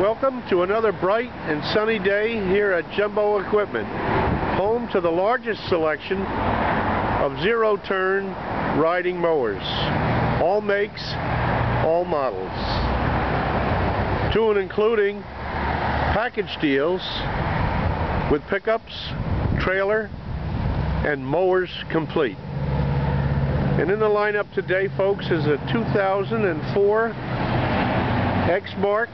Welcome to another bright and sunny day here at Jumbo Equipment, home to the largest selection of zero-turn riding mowers. All makes, all models. To and including package deals with pickups, trailer, and mowers complete. And in the lineup today, folks, is a 2004 Exmark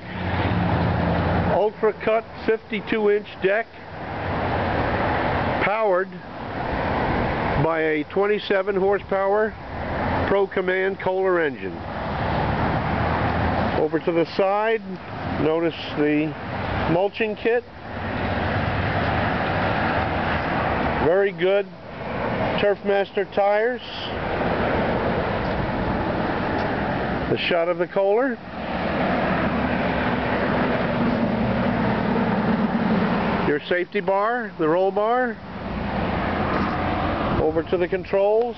Ultra Cut 52-inch deck powered by a 27 horsepower Pro Command Kohler engine. Over to the side, notice the mulching kit. Very good Turfmaster tires. The shot of the Kohler. Safety bar, the roll bar. Over to the controls.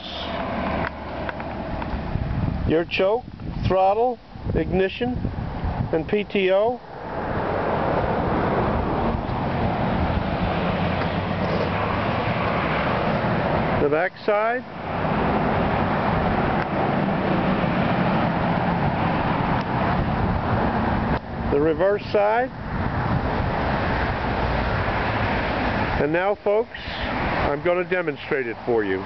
Your choke, throttle, ignition, and PTO. The back side. the reverse side. And now folks, I'm going to demonstrate it for you.